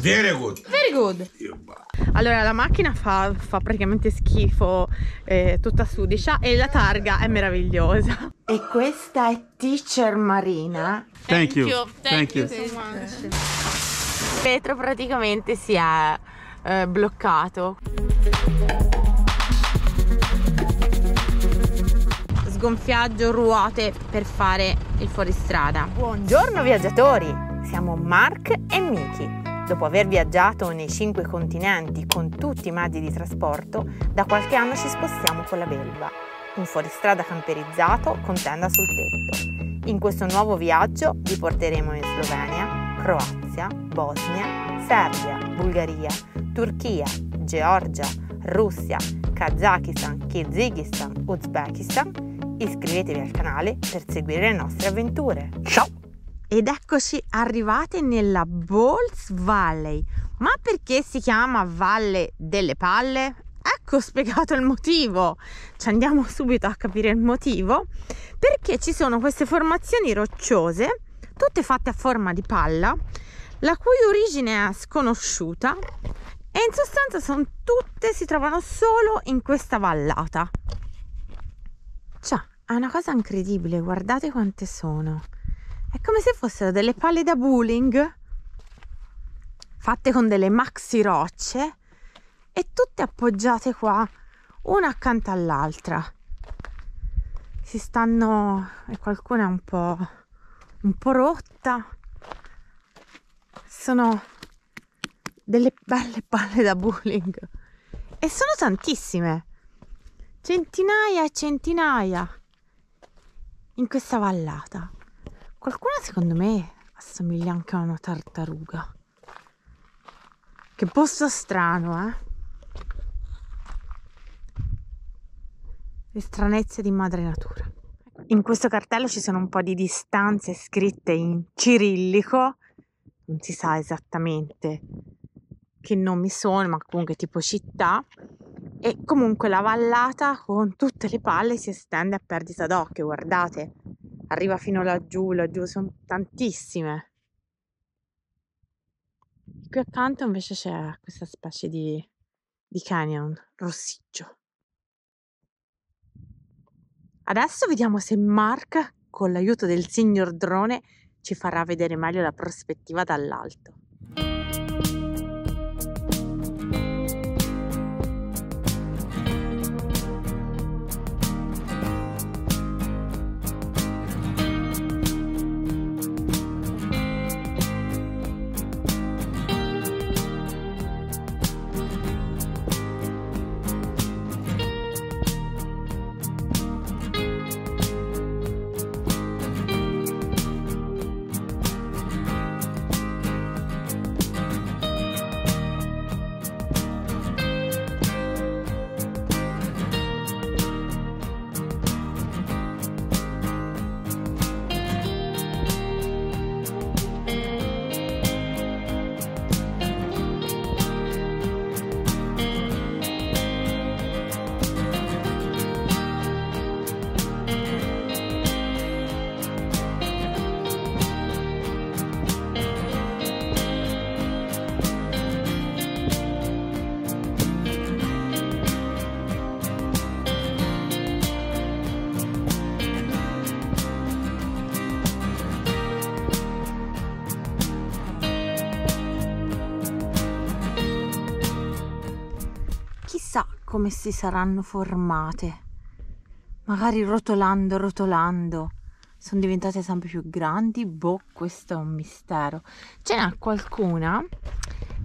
Very good. Very good. Allora la macchina fa, fa praticamente schifo, eh, tutta sudicia e la targa è meravigliosa. E questa è Teacher Marina. Thank you. Thank you. Pietro praticamente si è eh, bloccato. Sgonfiaggio ruote per fare il fuoristrada. Buongiorno viaggiatori! Siamo Mark e Miki. Dopo aver viaggiato nei cinque continenti con tutti i mezzi di trasporto, da qualche anno ci spostiamo con la Belva, un fuoristrada camperizzato con tenda sul tetto. In questo nuovo viaggio vi porteremo in Slovenia, Croazia, Bosnia, Serbia, Bulgaria, Turchia, Georgia, Russia, Kazakistan, Kirghizistan, Uzbekistan Iscrivetevi al canale per seguire le nostre avventure. Ciao! Ed eccoci arrivate nella Balls Valley. Ma perché si chiama Valle delle Palle? Ecco spiegato il motivo. Ci andiamo subito a capire il motivo. Perché ci sono queste formazioni rocciose, tutte fatte a forma di palla, la cui origine è sconosciuta e in sostanza sono tutte, si trovano solo in questa vallata. Cioè, è una cosa incredibile, guardate quante sono. È come se fossero delle palle da bowling fatte con delle maxi rocce e tutte appoggiate qua, una accanto all'altra. Si stanno e qualcuna è un po' un po' rotta. Sono delle belle palle da bowling e sono tantissime. Centinaia e centinaia in questa vallata. Qualcuna secondo me assomiglia anche a una tartaruga. Che posto strano, eh? Le stranezze di madre natura. In questo cartello ci sono un po' di distanze scritte in cirillico, non si sa esattamente che nomi sono, ma comunque tipo città. E comunque la vallata con tutte le palle si estende a perdita d'occhio, guardate, arriva fino laggiù, laggiù sono tantissime. Qui accanto invece c'è questa specie di, di canyon rossiccio. Adesso vediamo se Mark, con l'aiuto del signor drone, ci farà vedere meglio la prospettiva dall'alto. Come si saranno formate. Magari rotolando, rotolando, sono diventate sempre più grandi. Boh, questo è un mistero. Ce n'è qualcuna,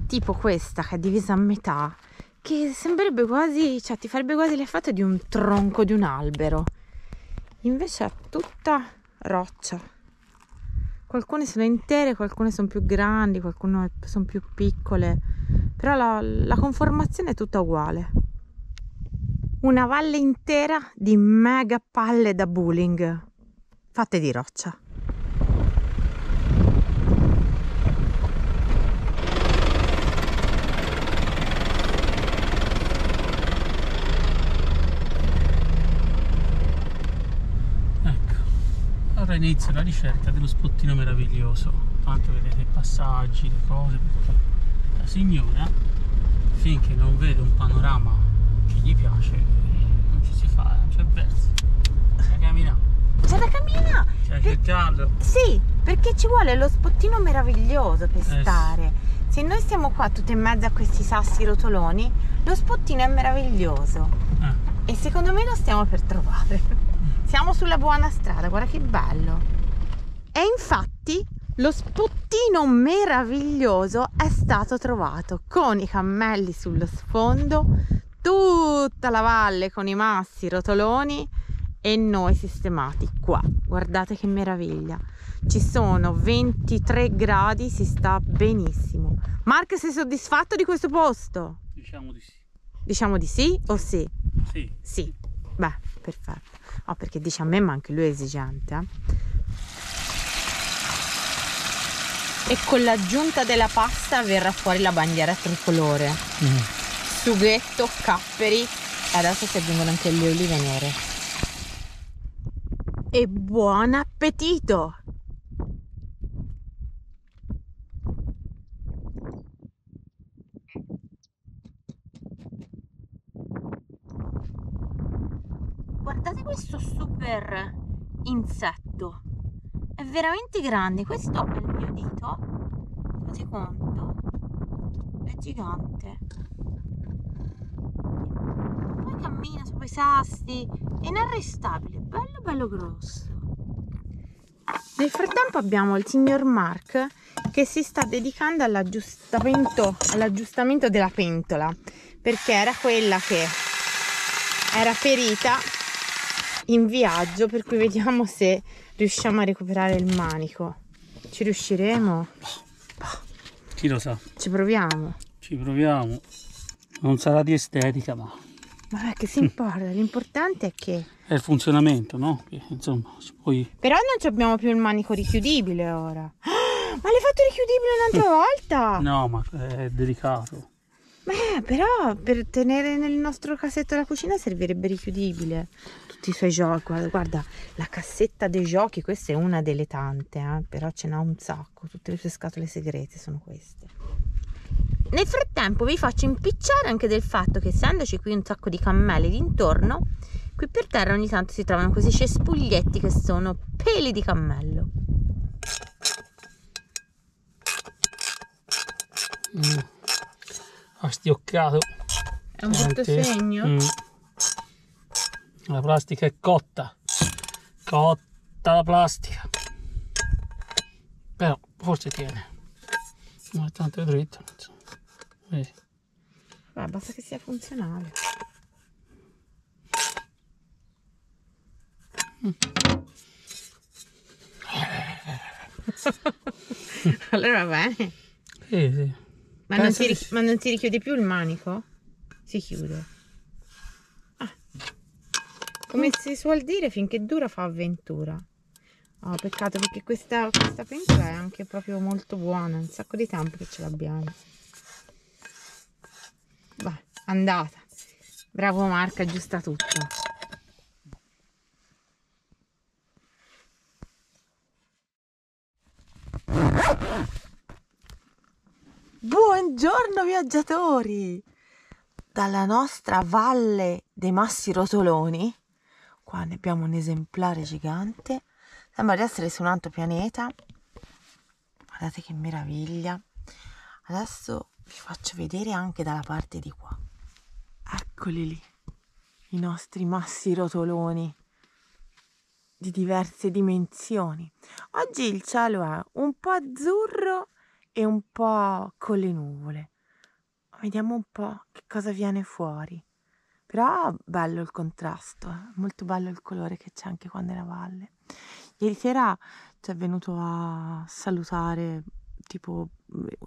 tipo questa che è divisa a metà, che sembrerebbe quasi, cioè ti farebbe quasi l'effetto di un tronco di un albero. Invece è tutta roccia. Alcune sono intere, alcune sono più grandi, alcune sono più piccole, però la, la conformazione è tutta uguale una valle intera di mega palle da bowling fatte di roccia. Ecco, ora inizia la ricerca dello spottino meraviglioso quanto vedete i passaggi, le cose, la signora finché non vede un panorama gli piace non ci si fa, non c'è verso. C'è da camminare. C'è da camminare! C'è che caldo. Sì, perché ci vuole lo spottino meraviglioso per Eh, stare. Se noi stiamo qua tutte in mezzo a questi sassi rotoloni, lo spottino è meraviglioso. Eh, E secondo me lo stiamo per trovare. Siamo sulla buona strada, guarda che bello. E infatti lo spottino meraviglioso è stato trovato con i cammelli sullo sfondo, tutta la valle con i massi rotoloni e noi sistemati qua. Guardate che meraviglia. Ci sono 23 gradi, si sta benissimo. Mark, sei soddisfatto di questo posto? diciamo di sì. Diciamo di sì o sì? Sì. Sì, beh, perfetto. Oh, perché dice a me, ma anche lui è esigente. eh. E con l'aggiunta della pasta verrà fuori la bandiera tricolore. Mm. Sughetto, capperi e adesso si aggiungono anche le olive nere. E buon appetito! Guardate questo super insetto. È veramente grande. Questo è il mio dito. Fate conto. È gigante. Cammina sopra i sassi. È inarrestabile. Bello bello grosso. Nel frattempo abbiamo il signor Mark che si sta dedicando all'aggiustamento, all'aggiustamento della pentola perché era quella che era ferita in viaggio per cui vediamo se riusciamo a recuperare il manico ci riusciremo Chi lo sa? ci proviamo Ci proviamo. Non sarà di estetica, ma ma che si importa l'importante è che è il funzionamento, no? Insomma, poi però non abbiamo più il manico richiudibile ora Ah, ma l'hai fatto richiudibile un'altra volta No, ma è delicato. Beh, però per tenere nel nostro cassetto della cucina servirebbe richiudibile. Tutti i suoi giochi, guarda, guarda, la cassetta dei giochi, questa è una delle tante, eh, però ce n'ha un sacco, tutte le sue scatole segrete sono queste. Nel frattempo vi faccio impicciare anche del fatto che essendoci qui un sacco di cammelli d'intorno, qui per terra ogni tanto si trovano questi cespuglietti che sono peli di cammello. Mm. Ha stioccato. È un brutto segno? Mm. La plastica è cotta. Cotta la plastica. Però forse tiene. È tanto dritto. Insomma. Vedi? Beh, basta che sia funzionale. allora va bene. Sì, sì. Ma non, ri- sì. ma non si richiude più il manico? Si chiude. Ah. Come si suol dire, finché dura fa avventura. Oh, peccato perché questa, questa pentola è anche proprio molto buona. Un sacco di tempo che ce l'abbiamo. Vai, andata. Bravo Marco, aggiusta tutto. Buongiorno viaggiatori! Dalla nostra valle dei Massi Rotoloni, qua ne abbiamo un esemplare gigante, sembra di essere su un altro pianeta. Guardate che meraviglia! Adesso vi faccio vedere anche dalla parte di qua. Eccoli lì, i nostri massi rotoloni di diverse dimensioni. Oggi il cielo è un po' azzurro e un po' con le nuvole. Vediamo un po' che cosa viene fuori. Però bello il contrasto, eh, molto bello il colore che c'è anche qua nella valle. Ieri sera ci è venuto a salutare tipo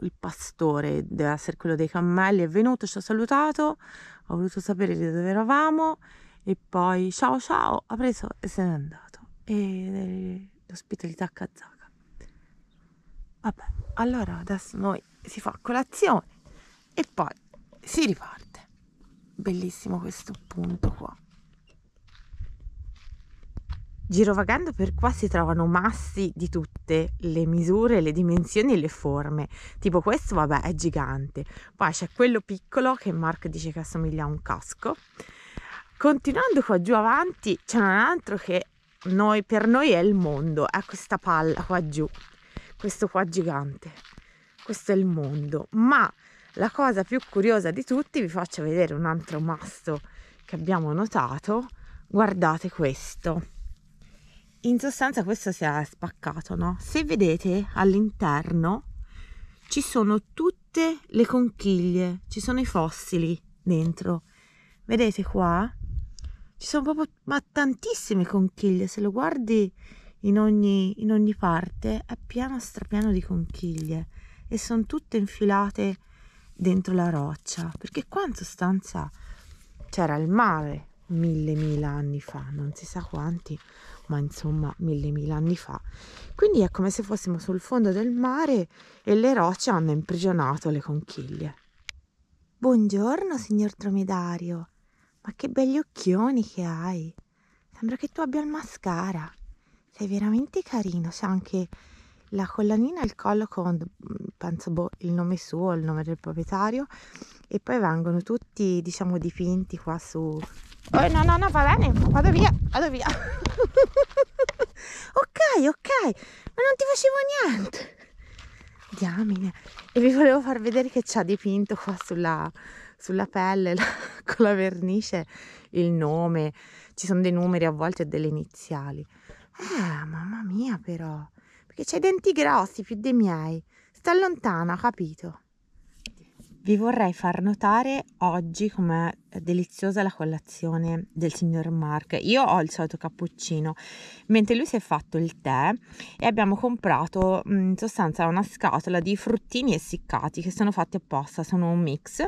il pastore, deve essere quello dei cammelli, è venuto, ci ha salutato, ho voluto sapere di dove eravamo e poi ciao ciao, ha preso e se n'è andato. E l'ospitalità kazaka. Vabbè, allora adesso noi si fa colazione e poi si riparte. Bellissimo questo punto qua. Girovagando per qua si trovano massi di tutte le misure, le dimensioni e le forme. Tipo questo, vabbè, è gigante. Poi c'è quello piccolo che Mark dice che assomiglia a un casco. Continuando qua giù avanti c'è un altro che noi, per noi è il mondo, è questa palla qua giù, questo qua gigante. Questo è il mondo. Ma la cosa più curiosa di tutti, vi faccio vedere un altro masto che abbiamo notato. Guardate questo in sostanza questo si è spaccato, no? Se vedete all'interno ci sono tutte le conchiglie, ci sono i fossili dentro. Vedete qua? Ci sono proprio ma tantissime conchiglie, se lo guardi in ogni, in ogni parte è pieno strapieno di conchiglie e sono tutte infilate dentro la roccia, perché qua in sostanza c'era il mare mille mila anni fa, non si sa quanti, ma insomma mille mila anni fa. Quindi è come se fossimo sul fondo del mare e le rocce hanno imprigionato le conchiglie. Buongiorno, signor dromedario. Ma che belli occhioni che hai. Sembra che tu abbia il mascara. Sei veramente carino. C'è anche la collanina il collo con, penso, boh, il nome suo, il nome del proprietario. E poi vengono tutti, diciamo, dipinti qua su, Oh, no, no, no, va bene, vado via, vado via. ok, ok, ma non ti facevo niente. Diamine. E vi volevo far vedere che c'ha dipinto qua sulla, sulla pelle la, con la vernice il nome. Ci sono dei numeri a volte e delle iniziali. Eh, mamma mia però. Perché c'hai denti grossi più dei miei. Sta lontana, capito? Vi vorrei far notare oggi com'è deliziosa la colazione del signor Mark. Io ho il solito cappuccino, mentre lui si è fatto il tè e abbiamo comprato mm, in sostanza una scatola di fruttini essiccati che sono fatti apposta, sono un mix.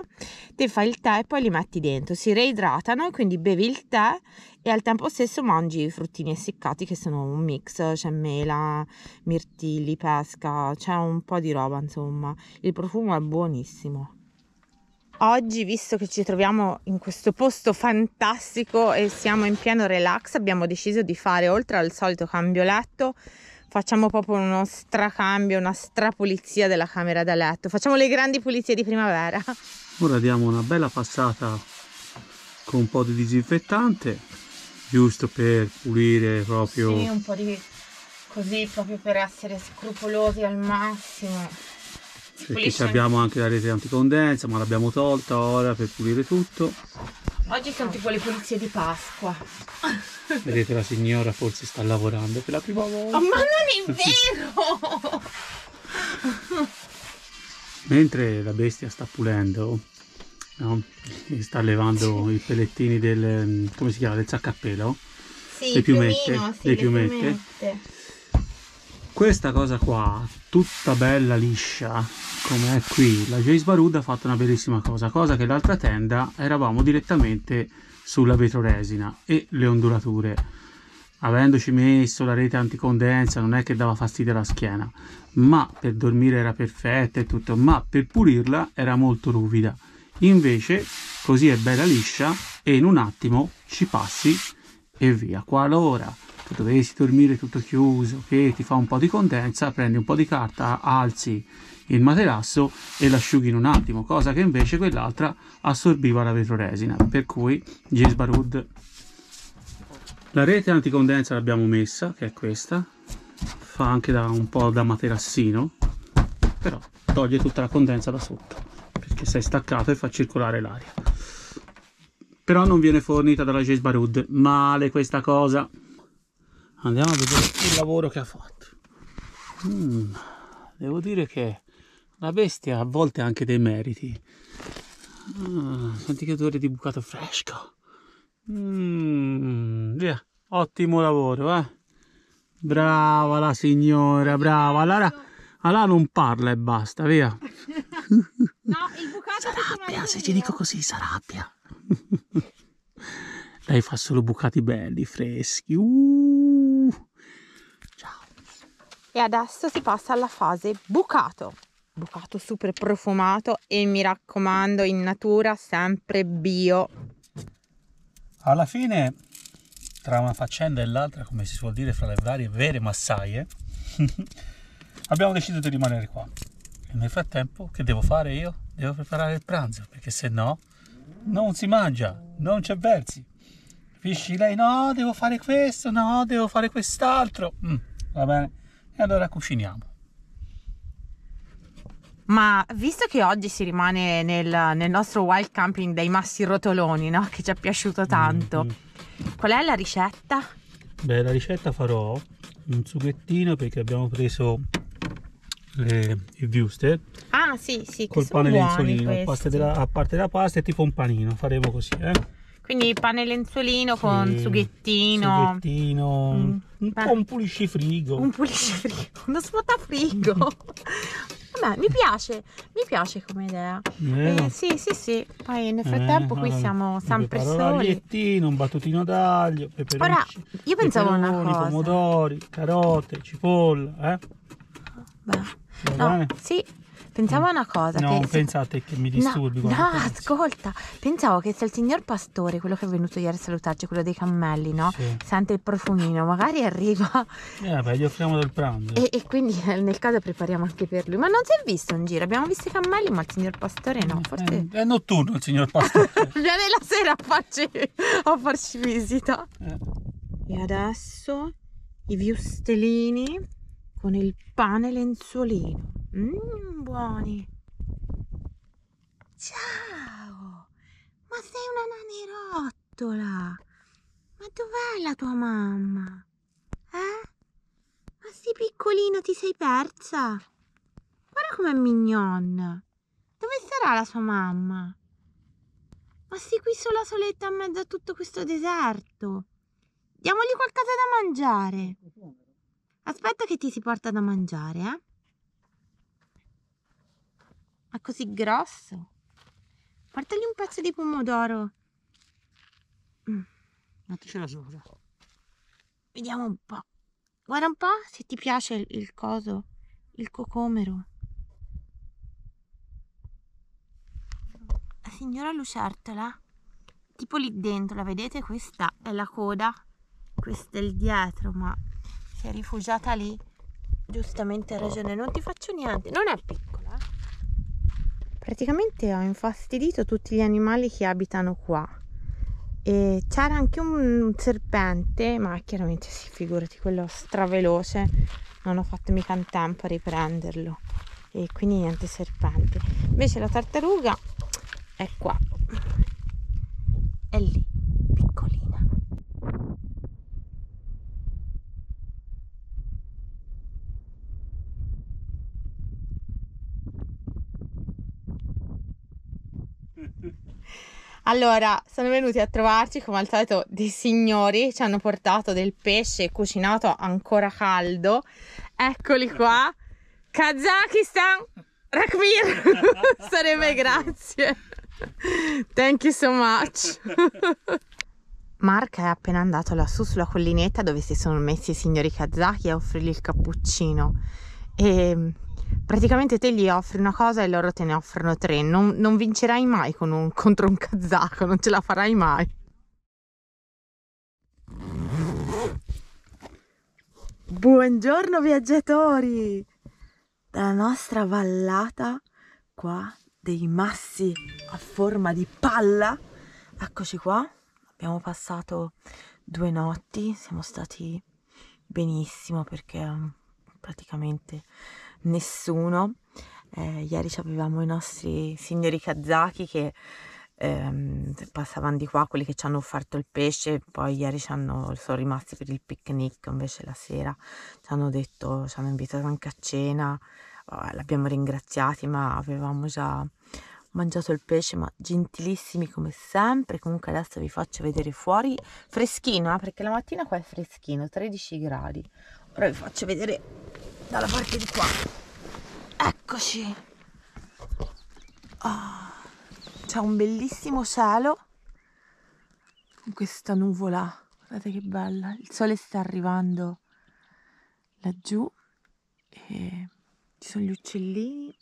Te fai il tè e poi li metti dentro, si reidratano, quindi bevi il tè e al tempo stesso mangi i fruttini essiccati che sono un mix, c'è mela, mirtilli, pesca, c'è un po' di roba insomma. Il profumo è buonissimo. Oggi, visto che ci troviamo in questo posto fantastico e siamo in pieno relax, abbiamo deciso di fare, oltre al solito cambio letto, facciamo proprio uno stracambio, una strapulizia della camera da letto. Facciamo le grandi pulizie di primavera. Ora diamo una bella passata con un po' di disinfettante, giusto per pulire proprio... Sì, un po' di... così, proprio per essere scrupolosi al massimo perché abbiamo anche la rete anticondensa ma l'abbiamo tolta ora per pulire tutto. Oggi sono tipo le pulizie di Pasqua. Vedete la signora forse sta lavorando per la prima volta. Oh, ma non è vero! Mentre la bestia sta pulendo no? sta levando i pellettini del come si chiama del saccappelo sì, le piumette, piumino, sì, le piumette. piumette. Questa cosa qua tutta bella liscia come è qui. La Jace Barud ha fatto una bellissima cosa cosa che l'altra tenda eravamo direttamente sulla vetroresina e le ondulature. Avendoci messo la rete anticondensa non è che dava fastidio alla schiena ma per dormire era perfetta e tutto ma per pulirla era molto ruvida. Invece così è bella liscia e in un attimo ci passi e via. Qualora tu dovessi dormire tutto chiuso, che ti fa un po' di condensa, prendi un po' di carta, alzi il materasso e l'asciughi in un attimo, cosa che invece quell'altra assorbiva la vetroresina, per cui James Barud. La rete anticondensa l'abbiamo messa, che è questa, fa anche da un po' da materassino, però toglie tutta la condensa da sotto, perché sei staccato e fa circolare l'aria. Però non viene fornita dalla Jace Barud, male questa cosa andiamo a vedere il lavoro che ha fatto. Mm, devo dire che la bestia a volte ha anche dei meriti. Ah, senti che odore di bucato fresco. Mm, via ottimo lavoro eh. Brava la signora brava. Allora, allora non parla e basta via. No il bucato s'arrabbia se ci dico così s'arrabbia lei fa solo bucati belli freschi. Uh. E adesso si passa alla fase bucato. Bucato super profumato e mi raccomando in natura sempre bio. Alla fine tra una faccenda e l'altra, come si suol dire fra le varie vere massaie, abbiamo deciso di rimanere qua. E nel frattempo, che devo fare io? Devo preparare il pranzo, perché se no non si mangia, non c'è versi. Capisci? Lei, no, devo fare questo, no, devo fare quest'altro. Mm, va bene? E allora cuciniamo. Ma visto che oggi si rimane nel, nel, nostro wild camping dei massi rotoloni, no? Che ci è piaciuto tanto, mm-hmm. qual è la ricetta? Beh, la ricetta farò un sughettino perché abbiamo preso le, il wuster. Ah, sì, sì, col pane lenzolino, a parte della pasta è tipo un panino, faremo così, eh? Quindi pane lenzolino sì, con sughettino. Sughettino, mm. un po' un puliscifrigo. Un puliscifrigo, uno svuotafrigo. Vabbè, mi piace, mi piace come idea. Eh, sì, sì, sì. Poi nel frattempo eh, qui siamo sempre soli. Un un battutino d'aglio, peperoncini. Ora, io pensavo una cosa. pomodori, carote, cipolla, eh? Beh. No, sì, Pensavo a una cosa. No, che pensate che mi disturbi. No, no ascolta. Pensavo che se il signor Pastore, quello che è venuto ieri a salutarci, quello dei cammelli, no? Sì. Sente il profumino, magari arriva. Eh, beh, gli offriamo del pranzo. E, e, quindi eh, nel caso prepariamo anche per lui. Ma non si è visto in giro. Abbiamo visto i cammelli, ma il signor Pastore no. Eh, Forse... È, è notturno il signor Pastore. Viene la sera a farci, a farci visita. Eh. E adesso i viustelini con il pane lenzuolino. Mmm, buoni. Ciao! Ma sei una nanerottola! Ma dov'è la tua mamma? Eh? Ma sei piccolina ti sei persa? Guarda com'è mignon! Dove sarà la sua mamma? Ma sei qui sola soletta in mezzo a tutto questo deserto? Diamogli qualcosa da mangiare. Aspetta che ti si porta da mangiare, eh? È così grosso. Portagli un pezzo di pomodoro. Mm. Metticela sopra. Vediamo un po'. Guarda un po' se ti piace il, il coso, il cocomero. La signora lucertola, tipo lì dentro, la vedete? Questa è la coda, questo è il dietro, ma si è rifugiata lì. Giustamente ha ragione, non ti faccio niente. Non è piccola. Praticamente ho infastidito tutti gli animali che abitano qua. E c'era anche un serpente ma chiaramente si sì, figurati quello straveloce. Non ho fatto mica in tempo a riprenderlo. E quindi niente serpente. Invece la tartaruga è qua. È lì Allora, sono venuti a trovarci come al solito dei signori, ci hanno portato del pesce cucinato ancora caldo. Eccoli qua. Kazakistan, Rakmir. Sarebbe grazie. Thank you so much. Mark è appena andato lassù sulla collinetta dove si sono messi i signori kazaki a offrirgli il cappuccino e praticamente te gli offri una cosa e loro te ne offrono tre. Non, non vincerai mai un, contro un kazako, non ce la farai mai. Buongiorno viaggiatori! Dalla nostra vallata qua dei massi a forma di palla. Eccoci qua, abbiamo passato due notti, siamo stati benissimo perché praticamente nessuno. Eh, ieri avevamo i nostri signori kazaki che ehm, passavano di qua, quelli che ci hanno offerto il pesce, poi ieri hanno, sono rimasti per il picnic, invece la sera ci hanno detto, ci hanno invitato anche a cena, eh, l'abbiamo ringraziati, ma avevamo già mangiato il pesce, ma gentilissimi come sempre. Comunque adesso vi faccio vedere fuori, freschino, eh, perché la mattina qua è freschino, 13 gradi. Ora vi faccio vedere dalla parte di qua. Eccoci. Oh, c'è un bellissimo cielo con questa nuvola. Guardate che bella. Il sole sta arrivando laggiù e ci sono gli uccellini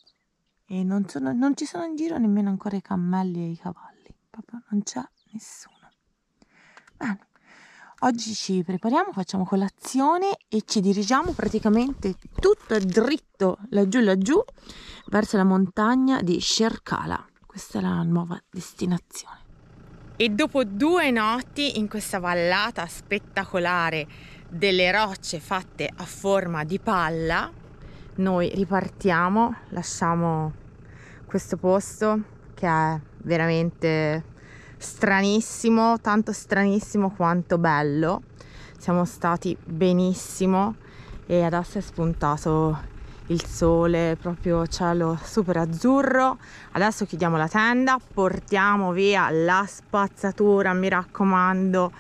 e non, sono, non ci sono in giro nemmeno ancora i cammelli e i cavalli. Proprio non c'è nessuno. Bene. Oggi ci prepariamo, facciamo colazione e ci dirigiamo praticamente tutto dritto laggiù laggiù verso la montagna di Sherkala. Questa è la nuova destinazione. E dopo due notti in questa vallata spettacolare delle rocce fatte a forma di palla, noi ripartiamo, lasciamo questo posto che è veramente stranissimo, tanto stranissimo quanto bello. Siamo stati benissimo e adesso è spuntato il sole, proprio cielo super azzurro. Adesso chiudiamo la tenda, portiamo via la spazzatura, mi raccomando,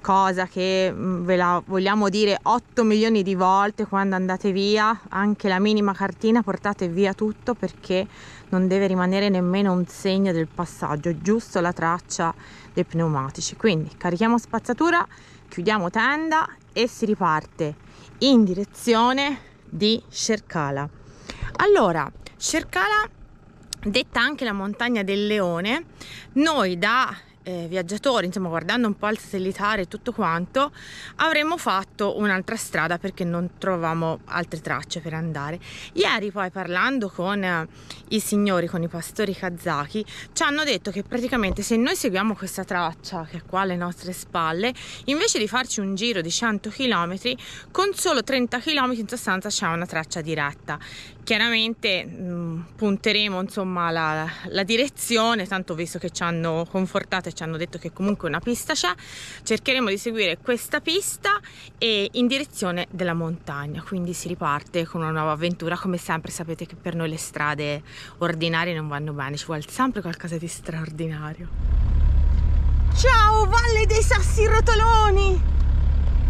cosa che mm, ve la vogliamo dire 8 milioni di volte quando andate via, anche la minima cartina portate via tutto perché non deve rimanere nemmeno un segno del passaggio, giusto la traccia dei pneumatici. Quindi carichiamo spazzatura, chiudiamo tenda e si riparte in direzione di Cercala. Allora, Cercala detta anche la montagna del leone, noi da eh, viaggiatori, insomma guardando un po' il satellitare e tutto quanto, avremmo fatto un'altra strada perché non trovavamo altre tracce per andare. Ieri poi parlando con eh, i signori, con i pastori kazaki, ci hanno detto che praticamente se noi seguiamo questa traccia che è qua alle nostre spalle, invece di farci un giro di 100 km, con solo 30 km in sostanza c'è una traccia diretta chiaramente mh, mm, punteremo insomma la, la, direzione tanto visto che ci hanno confortato e ci hanno detto che comunque una pista c'è cercheremo di seguire questa pista e in direzione della montagna. Quindi si riparte con una nuova avventura. Come sempre sapete che per noi le strade ordinarie non vanno bene. Ci vuole sempre qualcosa di straordinario. Ciao Valle dei Sassi Rotoloni!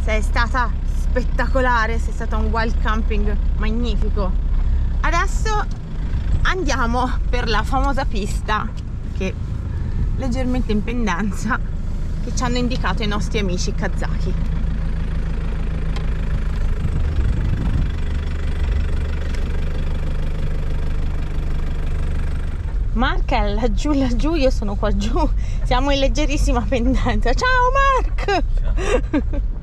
Sei stata spettacolare sei stata un wild camping magnifico adesso andiamo per la famosa pista che leggermente in pendenza che ci hanno indicato i nostri amici kazaki. Mark è laggiù laggiù io sono qua giù. Siamo in leggerissima pendenza. Ciao Mark! Ciao.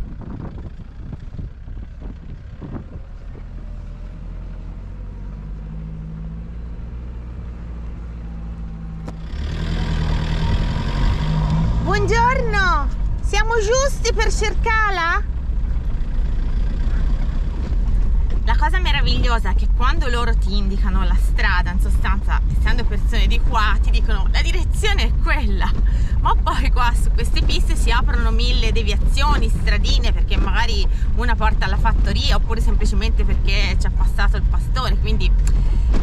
Buongiorno! Siamo giusti per cercarla? La cosa meravigliosa è che quando loro ti indicano la strada, in sostanza, essendo persone di qua, ti dicono la direzione è quella, ma poi qua su queste piste si aprono mille deviazioni, stradine, perché magari una porta alla fattoria oppure semplicemente perché ci ha passato il pastore, quindi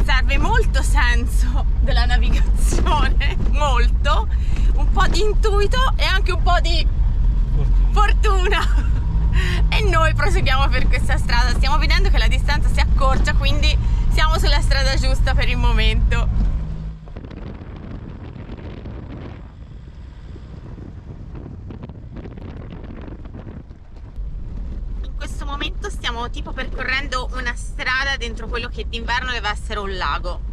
serve molto senso della navigazione, molto, un po' di intuito e anche un po' di fortuna. fortuna. E noi proseguiamo per questa strada, stiamo vedendo che la distanza si accorcia, quindi siamo sulla strada giusta per il momento. momento stiamo tipo percorrendo una strada dentro quello che d'inverno deve essere un lago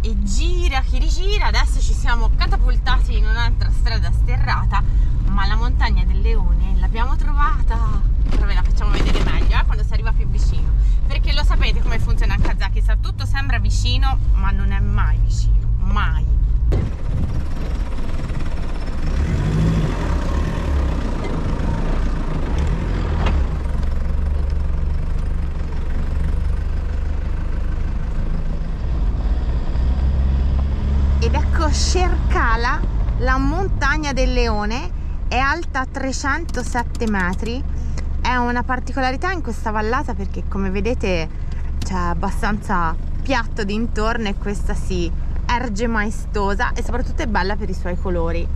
E gira chi rigira, adesso ci siamo catapultati in un'altra strada sterrata, ma la montagna del leone l'abbiamo trovata. Ora ve la facciamo vedere meglio eh, quando si arriva più vicino. Perché lo sapete come funziona il Kazakistan, tutto sembra vicino, ma non è mai vicino, mai. ed ecco Scercala, la montagna del leone, è alta 307 metri. È una particolarità in questa vallata perché come vedete c'è abbastanza piatto d'intorno e questa si erge maestosa e soprattutto è bella per i suoi colori.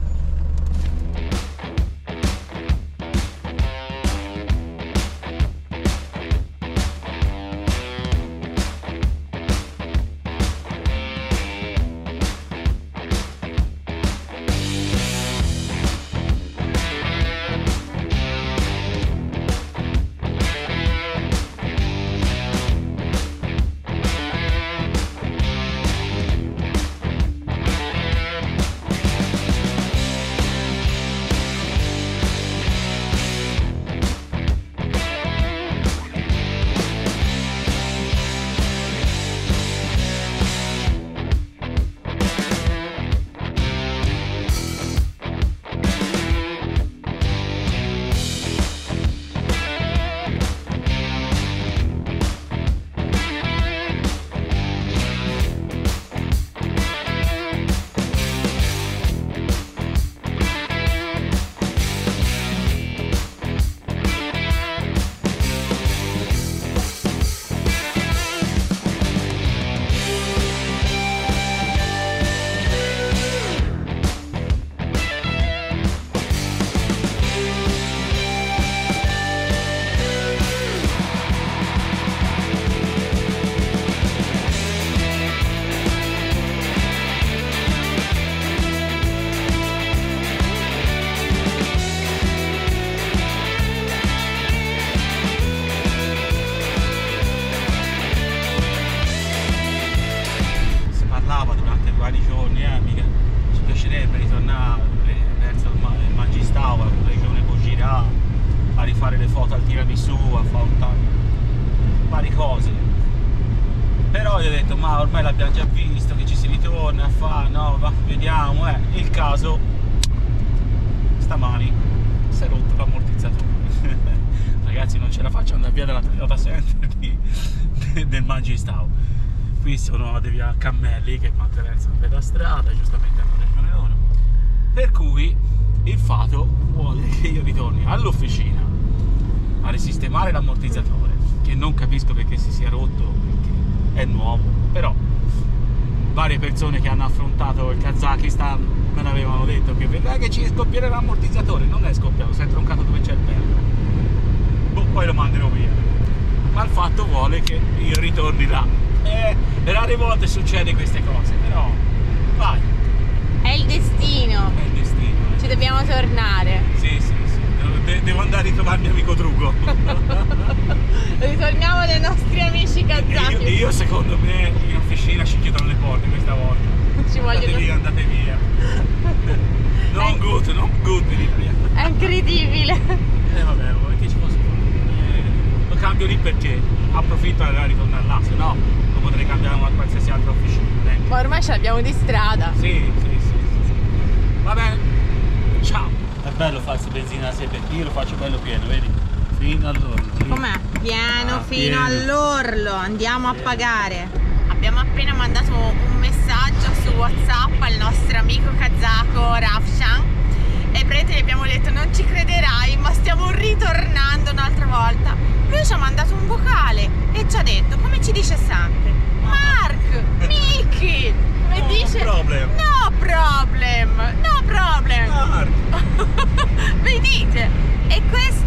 Già visto che ci si ritorna a fare, no, va, vediamo, eh. Il caso, stamani si è rotto l'ammortizzatore. Ragazzi non ce la faccio andare via dalla Toyota Center di, del Magistau. Qui sono andati via cammelli che attraversano la strada, giustamente hanno ragione loro. Per cui il fato vuole che io ritorni all'officina a risistemare l'ammortizzatore, che non capisco perché si sia rotto è nuovo, però varie persone che hanno affrontato il Kazakistan me l'avevano detto che vedrai che ci scoppierà l'ammortizzatore, non è scoppiato, si è troncato dove c'è il perno. Boh, poi lo manderò via. Ma il fatto vuole che io ritorni là. E eh, rare volte succede queste cose, però vai. È il destino. È il destino. Eh. Ci dobbiamo tornare. Sì, sì, sì. De devo andare a ritrovare il mio amico Trugo. Ritorniamo dai nostri amici kazaki. Io, io, secondo me in officina ci chiudono le porte questa volta. Ci vogliono... Andate via, andate via. non good, non good in Italia. È incredibile. Eh vabbè, che ci posso fare? Eh, lo cambio lì perché approfitto e ritornare là, se no lo potrei cambiare a qualsiasi altra officina. Eh. Ma ormai ce l'abbiamo di strada. Sì, sì, sì, sì, sì. Va bene, ciao. È bello farsi benzina se perché io lo faccio bello pieno, vedi? Fino all'orlo. Com'è? Pieno ah, fino all'orlo, andiamo a pagare. Abbiamo appena mandato un messaggio su Whatsapp al nostro amico kazako Rafshan e praticamente gli abbiamo detto non ci crederai ma stiamo ritornando un'altra volta. Lui ci ha mandato un vocale e ci ha detto, come ci dice sempre, Mark, Mickey, come no dice... Problem. No problem, no problem. Mark. Vedete? E questo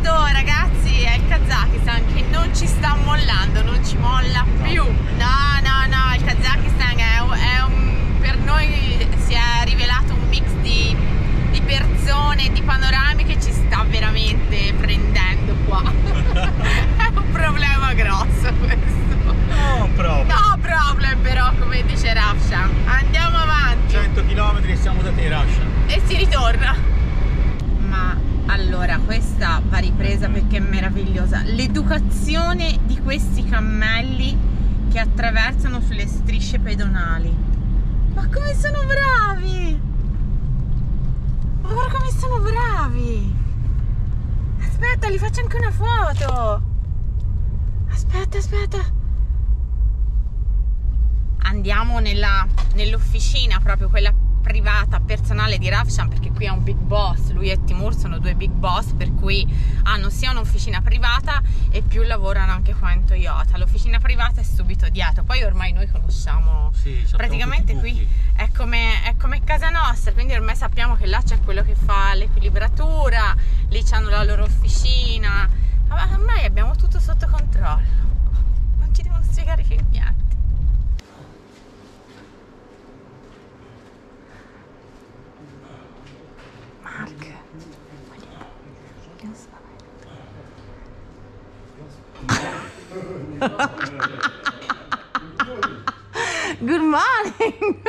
Kazakistan che non ci sta mollando, non ci molla più. No, no, no, il Kazakistan è, è un, per noi si è rivelato un mix di, di persone, di panorami che ci sta veramente prendendo qua. è un problema grosso questo. No problem. No problem però, come dice Rafsha. Andiamo avanti. 100 km e siamo da te Rafshan. E si ritorna. Ma allora, questa va ripresa perché è meravigliosa. L'educazione di questi cammelli che attraversano sulle strisce pedonali. Ma come sono bravi! Ma guarda come sono bravi! Aspetta, gli faccio anche una foto! Aspetta, aspetta! Andiamo nell'officina, proprio quella privata personale di Ravshan perché qui è un big boss, lui e Timur sono due big boss per cui hanno sia un'officina privata e più lavorano anche qua in Toyota. L'officina privata è subito dietro, poi ormai noi conosciamo sì, praticamente qui è come, è come casa nostra, quindi ormai sappiamo che là c'è quello che fa l'equilibratura, lì hanno la loro officina, ma ormai abbiamo tutto sotto controllo, non ci devono spiegare più niente. Good morning.